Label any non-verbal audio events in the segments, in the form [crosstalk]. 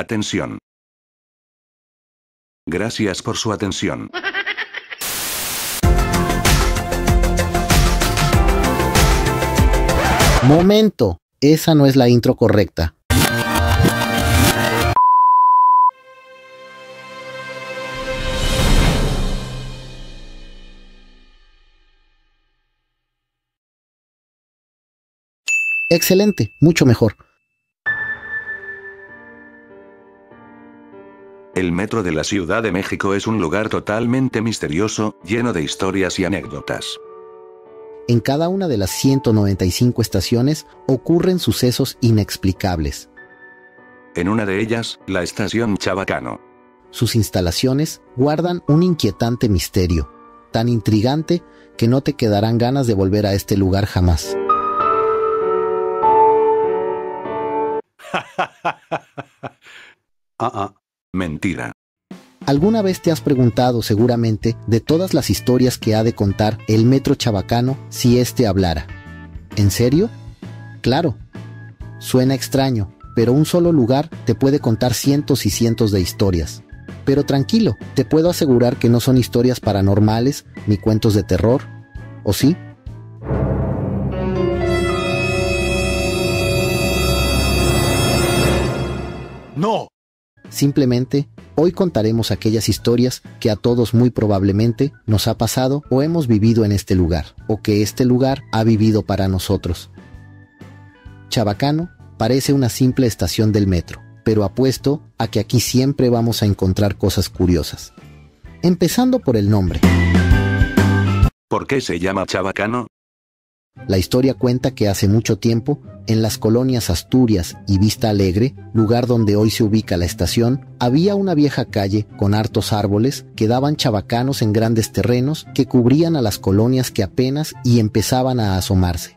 Atención. Gracias por su atención. Momento, esa no es la intro correcta. Excelente, mucho mejor. El metro de la Ciudad de México es un lugar totalmente misterioso, lleno de historias y anécdotas. En cada una de las 195 estaciones ocurren sucesos inexplicables. En una de ellas, la estación Chabacano. Sus instalaciones guardan un inquietante misterio, tan intrigante que no te quedarán ganas de volver a este lugar jamás. [laughs] Ah, ah. Mentira. ¿Alguna vez te has preguntado seguramente de todas las historias que ha de contar el metro chabacano si éste hablara? ¿En serio? Claro. Suena extraño, pero un solo lugar te puede contar cientos y cientos de historias. Pero tranquilo, te puedo asegurar que no son historias paranormales ni cuentos de terror. ¿O sí? No. Simplemente, hoy contaremos aquellas historias que a todos muy probablemente nos ha pasado o hemos vivido en este lugar, o que este lugar ha vivido para nosotros. Chabacano parece una simple estación del metro, pero apuesto a que aquí siempre vamos a encontrar cosas curiosas. Empezando por el nombre. ¿Por qué se llama Chabacano? La historia cuenta que hace mucho tiempo, en las colonias Asturias y Vista Alegre, lugar donde hoy se ubica la estación, había una vieja calle con hartos árboles que daban chabacanos en grandes terrenos que cubrían a las colonias que apenas y empezaban a asomarse.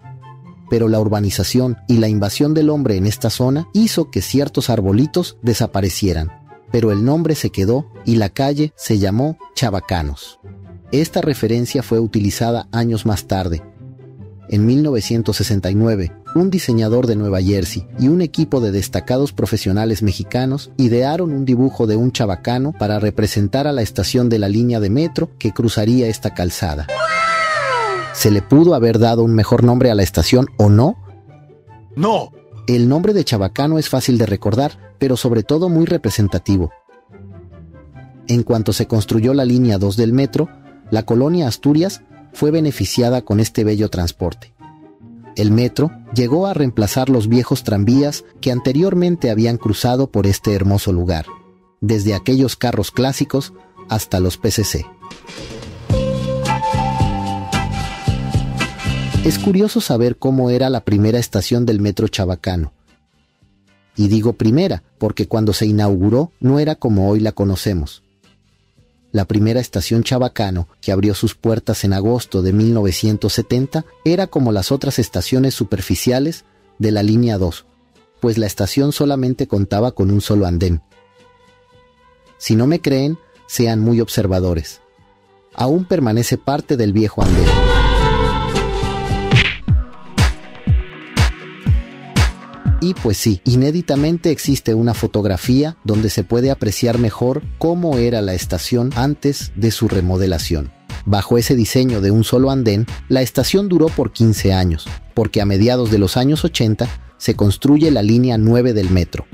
Pero la urbanización y la invasión del hombre en esta zona hizo que ciertos arbolitos desaparecieran, pero el nombre se quedó y la calle se llamó Chabacanos. Esta referencia fue utilizada años más tarde, en 1969, un diseñador de Nueva Jersey y un equipo de destacados profesionales mexicanos idearon un dibujo de un chabacano para representar a la estación de la línea de metro que cruzaría esta calzada. ¿Se le pudo haber dado un mejor nombre a la estación o no? No. El nombre de Chabacano es fácil de recordar, pero sobre todo muy representativo. En cuanto se construyó la línea 2 del metro, la colonia Asturias fue beneficiada con este bello transporte. El metro llegó a reemplazar los viejos tranvías que anteriormente habían cruzado por este hermoso lugar, desde aquellos carros clásicos hasta los PCC. Es curioso saber cómo era la primera estación del metro chabacano. Y digo primera, porque cuando se inauguró no era como hoy la conocemos la primera estación Chabacano, que abrió sus puertas en agosto de 1970, era como las otras estaciones superficiales de la línea 2, pues la estación solamente contaba con un solo andén. Si no me creen, sean muy observadores. Aún permanece parte del viejo andén. Y pues sí, inéditamente existe una fotografía donde se puede apreciar mejor cómo era la estación antes de su remodelación. Bajo ese diseño de un solo andén, la estación duró por 15 años, porque a mediados de los años 80 se construye la línea 9 del metro.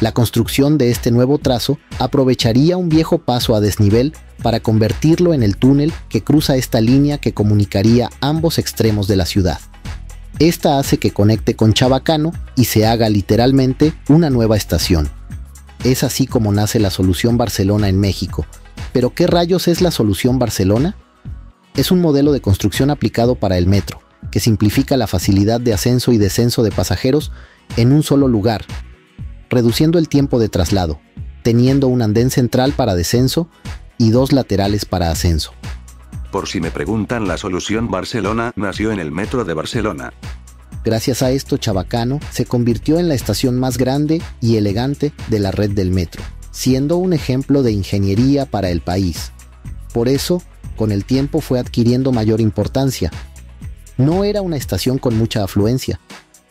La construcción de este nuevo trazo aprovecharía un viejo paso a desnivel para convertirlo en el túnel que cruza esta línea que comunicaría ambos extremos de la ciudad. Esta hace que conecte con Chabacano y se haga literalmente una nueva estación. Es así como nace la solución Barcelona en México. ¿Pero qué rayos es la solución Barcelona? Es un modelo de construcción aplicado para el metro, que simplifica la facilidad de ascenso y descenso de pasajeros en un solo lugar, reduciendo el tiempo de traslado, teniendo un andén central para descenso y dos laterales para ascenso. Por si me preguntan, la solución Barcelona nació en el metro de Barcelona. Gracias a esto, Chabacano se convirtió en la estación más grande y elegante de la red del metro, siendo un ejemplo de ingeniería para el país. Por eso, con el tiempo fue adquiriendo mayor importancia. No era una estación con mucha afluencia,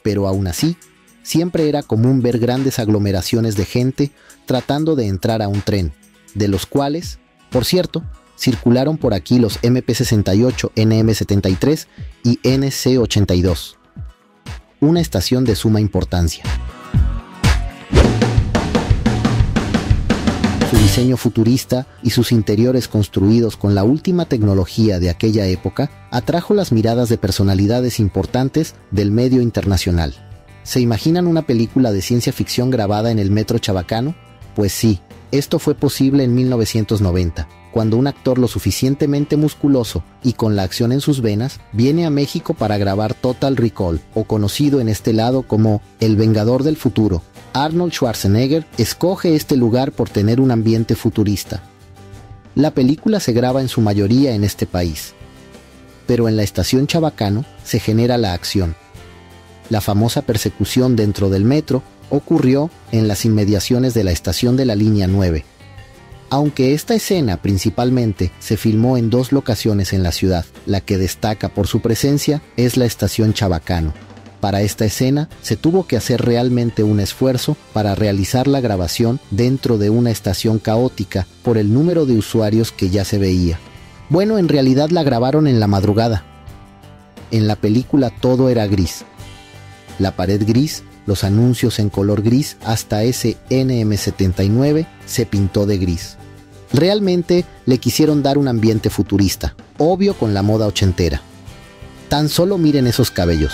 pero aún así, siempre era común ver grandes aglomeraciones de gente tratando de entrar a un tren, de los cuales, por cierto, circularon por aquí los MP68, NM73 y NC82. Una estación de suma importancia. Su diseño futurista y sus interiores construidos con la última tecnología de aquella época atrajo las miradas de personalidades importantes del medio internacional. ¿Se imaginan una película de ciencia ficción grabada en el metro chabacano? Pues sí, esto fue posible en 1990, cuando un actor lo suficientemente musculoso y con la acción en sus venas viene a México para grabar Total Recall, o conocido en este lado como El Vengador del Futuro, Arnold Schwarzenegger escoge este lugar por tener un ambiente futurista. La película se graba en su mayoría en este país, pero en la estación Chabacano se genera la acción. La famosa persecución dentro del metro ocurrió en las inmediaciones de la estación de la línea 9. Aunque esta escena principalmente se filmó en dos locaciones en la ciudad, la que destaca por su presencia es la estación Chabacano, para esta escena se tuvo que hacer realmente un esfuerzo para realizar la grabación dentro de una estación caótica por el número de usuarios que ya se veía. Bueno, en realidad la grabaron en la madrugada. En la película todo era gris. La pared gris, los anuncios en color gris, hasta ese NM79 se pintó de gris. Realmente le quisieron dar un ambiente futurista, obvio con la moda ochentera. Tan solo miren esos cabellos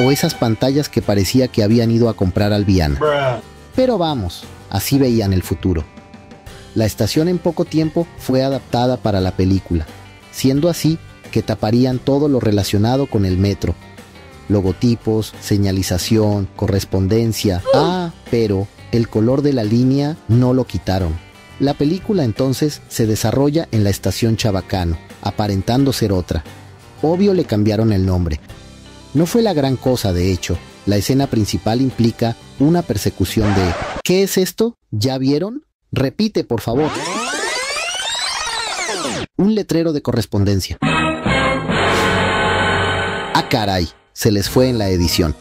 o esas pantallas que parecía que habían ido a comprar al Viana. Pero vamos, así veían el futuro. La estación en poco tiempo fue adaptada para la película, siendo así que taparían todo lo relacionado con el metro. Logotipos, señalización, correspondencia. Ah, pero el color de la línea no lo quitaron. La película entonces se desarrolla en la estación Chabacano, aparentando ser otra. Obvio le cambiaron el nombre, no fue la gran cosa, de hecho. La escena principal implica una persecución de ¿Qué es esto? ¿Ya vieron? Repite, por favor. Un letrero de correspondencia. Ah, caray, se les fue en la edición.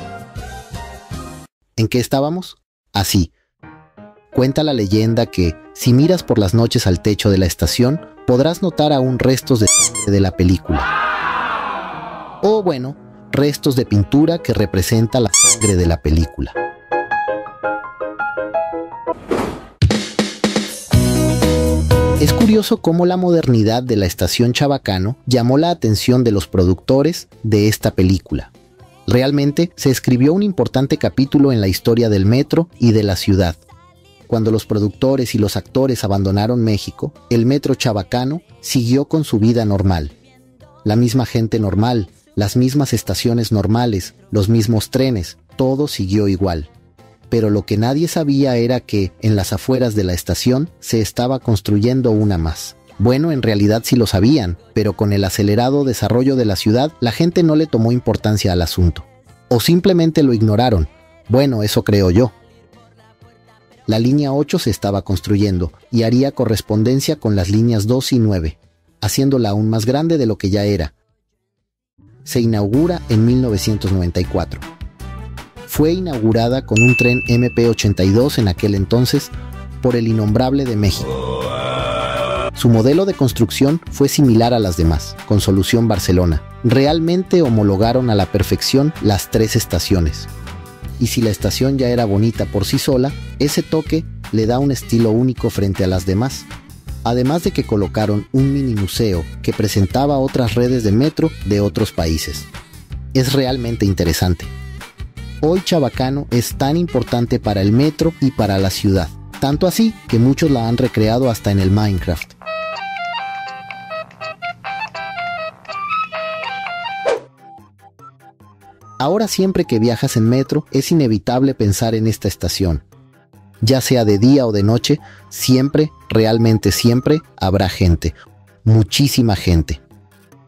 ¿En qué estábamos? Así. Cuenta la leyenda que, si miras por las noches al techo de la estación, podrás notar aún restos de, [laughs] de la película. O bueno, restos de pintura que representa la sangre de la película. Es curioso cómo la modernidad de la estación Chabacano llamó la atención de los productores de esta película. Realmente se escribió un importante capítulo en la historia del metro y de la ciudad. Cuando los productores y los actores abandonaron México, el metro Chabacano siguió con su vida normal. La misma gente normal, las mismas estaciones normales, los mismos trenes, todo siguió igual. Pero lo que nadie sabía era que, en las afueras de la estación, se estaba construyendo una más. Bueno, en realidad sí lo sabían, pero con el acelerado desarrollo de la ciudad, la gente no le tomó importancia al asunto. O simplemente lo ignoraron. Bueno, eso creo yo. La línea 8 se estaba construyendo y haría correspondencia con las líneas 2 y 9, haciéndola aún más grande de lo que ya era, se inaugura en 1994. Fue inaugurada con un tren MP82 en aquel entonces por el Innombrable de México. Su modelo de construcción fue similar a las demás, con solución Barcelona. Realmente homologaron a la perfección las tres estaciones. Y si la estación ya era bonita por sí sola, ese toque le da un estilo único frente a las demás, además de que colocaron un mini museo que presentaba otras redes de metro de otros países. Es realmente interesante. Hoy Chabacano es tan importante para el metro y para la ciudad, tanto así que muchos la han recreado hasta en el Minecraft. Ahora siempre que viajas en metro es inevitable pensar en esta estación, ya sea de día o de noche, siempre, realmente siempre, habrá gente, muchísima gente.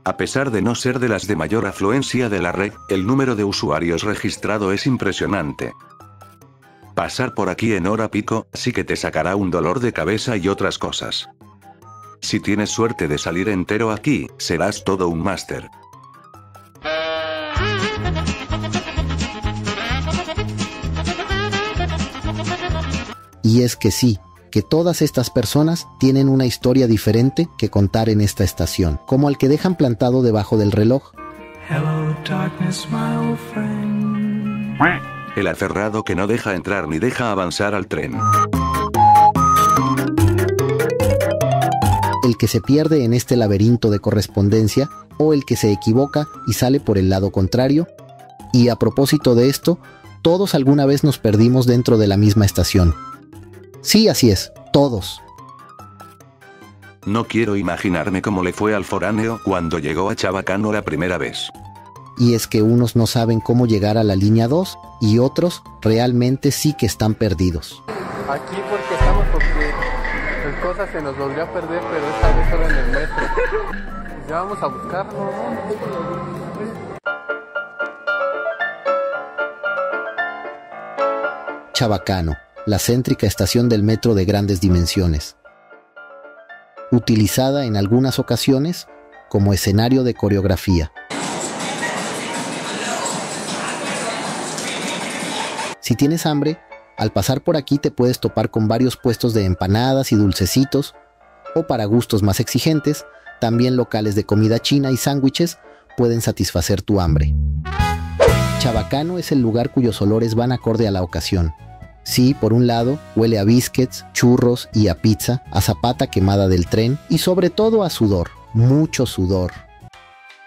A pesar de no ser de las de mayor afluencia de la red, el número de usuarios registrado es impresionante. Pasar por aquí en hora pico, sí que te sacará un dolor de cabeza y otras cosas. Si tienes suerte de salir entero aquí, serás todo un máster. Y es que sí, que todas estas personas tienen una historia diferente que contar en esta estación, como el que dejan plantado debajo del reloj. El aferrado que no deja entrar ni deja avanzar al tren. El que se pierde en este laberinto de correspondencia o el que se equivoca y sale por el lado contrario. Y a propósito de esto, todos alguna vez nos perdimos dentro de la misma estación. Sí, así es, todos. No quiero imaginarme cómo le fue al foráneo cuando llegó a Chabacano la primera vez. Y es que unos no saben cómo llegar a la línea 2 y otros realmente sí que están perdidos. Aquí porque estamos porque el cosa se nos volvió a perder, pero esta vez solo en el metro. Ya vamos a buscarlo. Chabacano, la céntrica estación del metro de grandes dimensiones. Utilizada en algunas ocasiones como escenario de coreografía. Si tienes hambre, al pasar por aquí te puedes topar con varios puestos de empanadas y dulcecitos, o para gustos más exigentes, también locales de comida china y sándwiches pueden satisfacer tu hambre. Chabacano es el lugar cuyos olores van acorde a la ocasión. Sí, por un lado, huele a biscuits, churros y a pizza, a zapata quemada del tren y sobre todo a sudor, mucho sudor.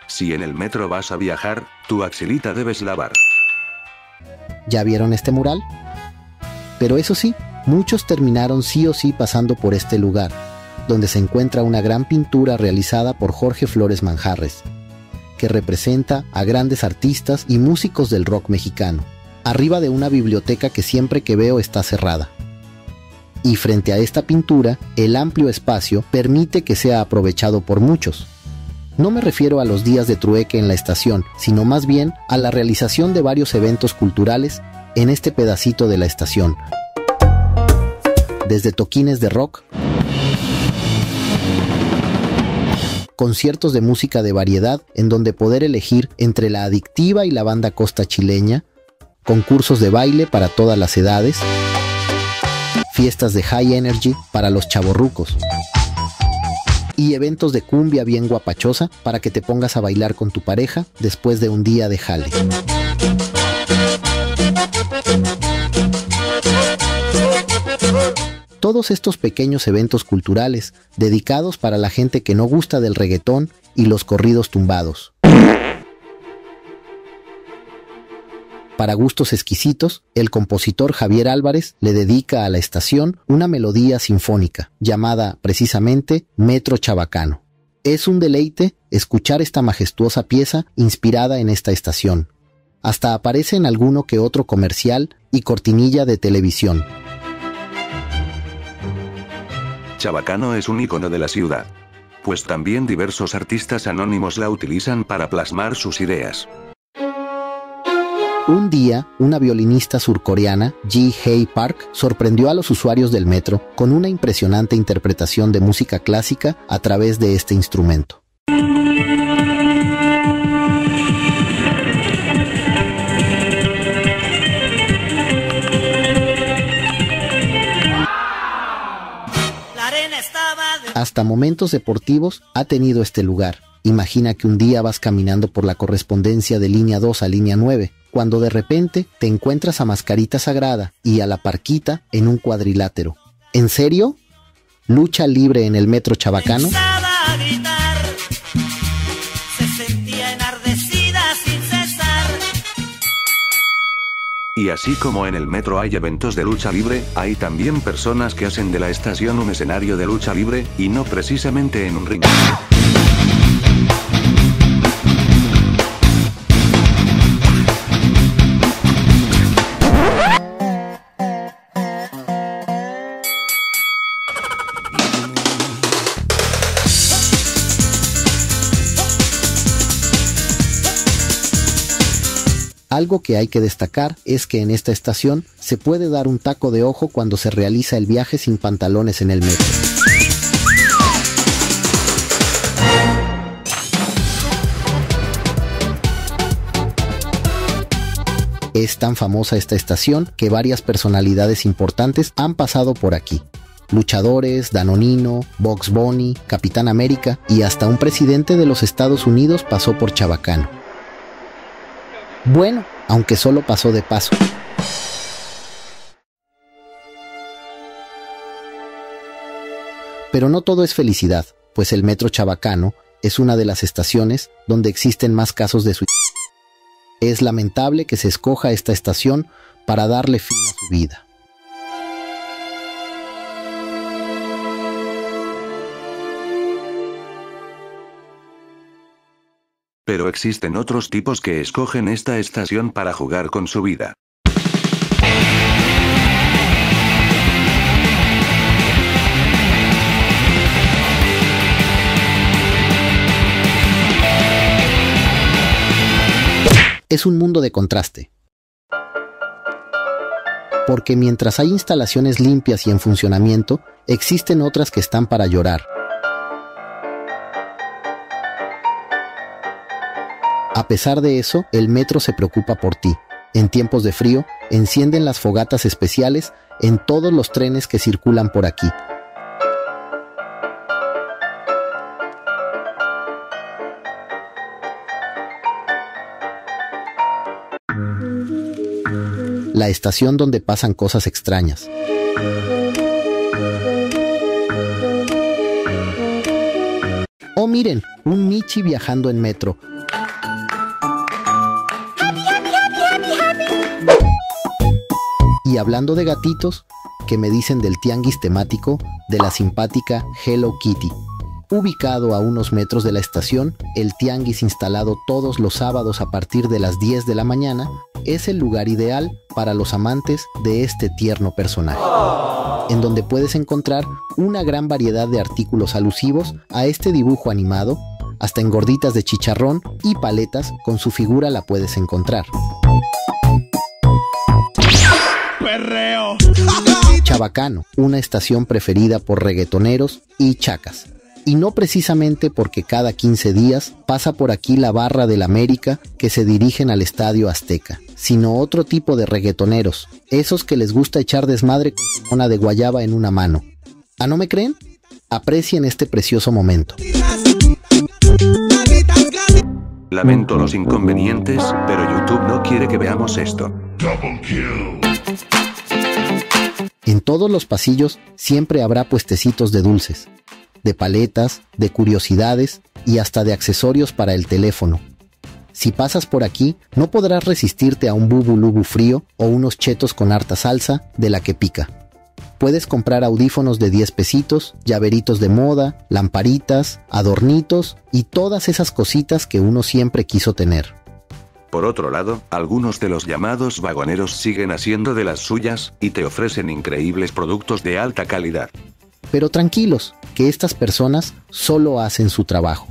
Si en el metro vas a viajar, tu axilita debes lavar. ¿Ya vieron este mural? Pero eso sí, muchos terminaron sí o sí pasando por este lugar, donde se encuentra una gran pintura realizada por Jorge Flores Manjarres, que representa a grandes artistas y músicos del rock mexicano, arriba de una biblioteca que siempre que veo está cerrada. Y frente a esta pintura, el amplio espacio permite que sea aprovechado por muchos. No me refiero a los días de trueque en la estación, sino más bien a la realización de varios eventos culturales en este pedacito de la estación. Desde toquines de rock, conciertos de música de variedad en donde poder elegir entre la adictiva y la banda costa chileña, concursos de baile para todas las edades, fiestas de high energy para los chavorrucos y eventos de cumbia bien guapachosa para que te pongas a bailar con tu pareja después de un día de jale. Todos estos pequeños eventos culturales dedicados para la gente que no gusta del reggaetón y los corridos tumbados. Para gustos exquisitos, el compositor Javier Álvarez le dedica a la estación una melodía sinfónica, llamada precisamente Metro Chabacano. Es un deleite escuchar esta majestuosa pieza inspirada en esta estación. Hasta aparece en alguno que otro comercial y cortinilla de televisión. Chabacano es un icono de la ciudad. Pues también diversos artistas anónimos la utilizan para plasmar sus ideas. Un día, una violinista surcoreana, Ji Hei Park, sorprendió a los usuarios del metro con una impresionante interpretación de música clásica a través de este instrumento. Hasta momentos deportivos ha tenido este lugar. Imagina que un día vas caminando por la correspondencia de línea 2 a línea 9 cuando de repente te encuentras a Mascarita Sagrada y a la Parquita en un cuadrilátero. ¿En serio? ¿Lucha libre en el metro chabacano? Y así como en el metro hay eventos de lucha libre, hay también personas que hacen de la estación un escenario de lucha libre, y no precisamente en un ring. Algo que hay que destacar es que en esta estación se puede dar un taco de ojo cuando se realiza el viaje sin pantalones en el metro. Es tan famosa esta estación que varias personalidades importantes han pasado por aquí. Luchadores, Danonino, Box Bunny, Capitán América y hasta un presidente de los Estados Unidos pasó por Chabacano. Bueno, aunque solo pasó de paso. Pero no todo es felicidad, pues el metro chabacano es una de las estaciones donde existen más casos de suicidio. Es lamentable que se escoja esta estación para darle fin a su vida. Pero existen otros tipos que escogen esta estación para jugar con su vida. es un mundo de contraste. Porque mientras hay instalaciones limpias y en funcionamiento, existen otras que están para llorar. A pesar de eso, el metro se preocupa por ti. En tiempos de frío, encienden las fogatas especiales en todos los trenes que circulan por aquí, la estación donde pasan cosas extrañas. Oh, miren, un Michi viajando en metro. Hablando de gatitos, que me dicen del tianguis temático de la simpática Hello Kitty. Ubicado a unos metros de la estación, el tianguis instalado todos los sábados a partir de las 10 de la mañana es el lugar ideal para los amantes de este tierno personaje, en donde puedes encontrar una gran variedad de artículos alusivos a este dibujo animado, hasta en gorditas de chicharrón y paletas con su figura la puedes encontrar. [laughs] Chabacano, una estación preferida por reggaetoneros y chacas y no precisamente porque cada 15 días pasa por aquí la barra del América que se dirigen al Estadio Azteca, sino otro tipo de reggaetoneros, esos que les gusta echar desmadre con una de guayaba en una mano. ¿Ah, no me creen? Aprecien este precioso momento. Lamento los inconvenientes, pero YouTube no quiere que veamos esto. En todos los pasillos siempre habrá puestecitos de dulces, de paletas, de curiosidades y hasta de accesorios para el teléfono. Si pasas por aquí, no podrás resistirte a un bubu frío o unos chetos con harta salsa de la que pica. Puedes comprar audífonos de 10 pesitos, llaveritos de moda, lamparitas, adornitos y todas esas cositas que uno siempre quiso tener. Por otro lado, algunos de los llamados vagoneros siguen haciendo de las suyas, y te ofrecen increíbles productos de alta calidad. Pero tranquilos, que estas personas solo hacen su trabajo.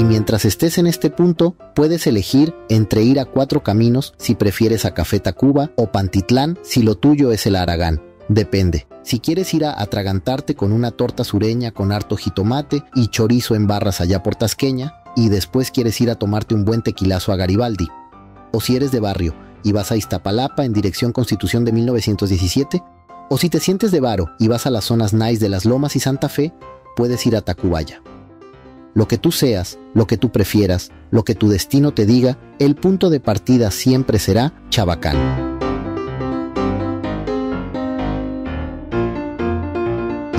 Y mientras estés en este punto, puedes elegir entre ir a Cuatro Caminos si prefieres a Café Tacuba o Pantitlán si lo tuyo es el Aragán. Depende. Si quieres ir a atragantarte con una torta sureña con harto jitomate y chorizo en barras allá por Tasqueña, y después quieres ir a tomarte un buen tequilazo a Garibaldi. O si eres de barrio y vas a Iztapalapa en dirección Constitución de 1917, o si te sientes de varo y vas a las zonas nice de Las Lomas y Santa Fe, puedes ir a Tacubaya. Lo que tú seas, lo que tú prefieras, lo que tu destino te diga, el punto de partida siempre será Chabacán.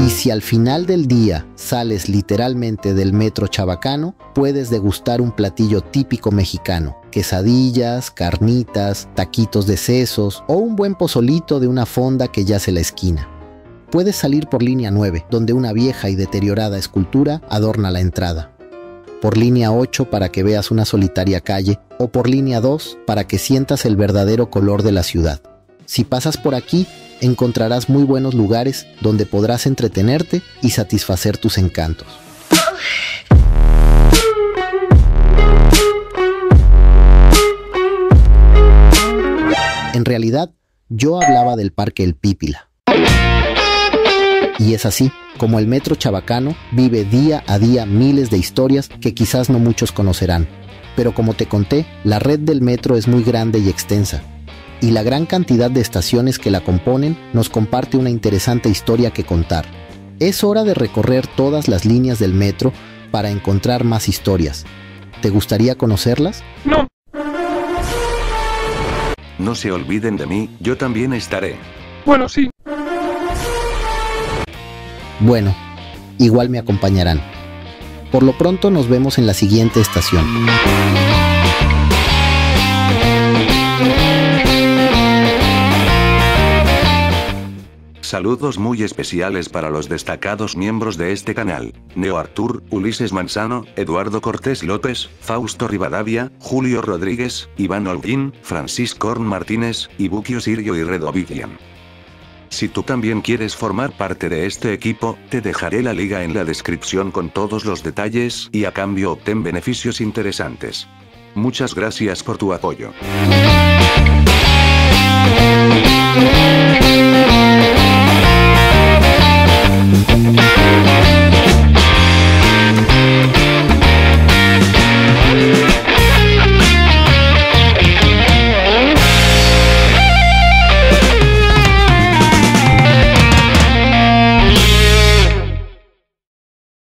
Y si al final del día sales literalmente del metro chabacano, puedes degustar un platillo típico mexicano, quesadillas, carnitas, taquitos de sesos o un buen pozolito de una fonda que yace la esquina. Puedes salir por línea 9, donde una vieja y deteriorada escultura adorna la entrada. Por línea 8 para que veas una solitaria calle o por línea 2 para que sientas el verdadero color de la ciudad. Si pasas por aquí, encontrarás muy buenos lugares donde podrás entretenerte y satisfacer tus encantos. En realidad, Yo hablaba del Parque El Pípila. Y es así, como el metro chabacano vive día a día miles de historias que quizás no muchos conocerán. Pero como te conté, la red del metro es muy grande y extensa. Y la gran cantidad de estaciones que la componen nos comparte una interesante historia que contar. Es hora de recorrer todas las líneas del metro para encontrar más historias. ¿Te gustaría conocerlas? No. No se olviden de mí, yo también estaré. Bueno, sí. Bueno, igual me acompañarán. Por lo pronto nos vemos en la siguiente estación. Saludos muy especiales para los destacados miembros de este canal. Neo Artur, Ulises Manzano, Eduardo Cortés López, Fausto Rivadavia, Julio Rodríguez, Iván Holguín, Francisco Horn Martínez, Ibuquio Sirio y Redo Vigian. Si tú también quieres formar parte de este equipo, te dejaré la liga en la descripción con todos los detalles y a cambio obtén beneficios interesantes. Muchas gracias por tu apoyo.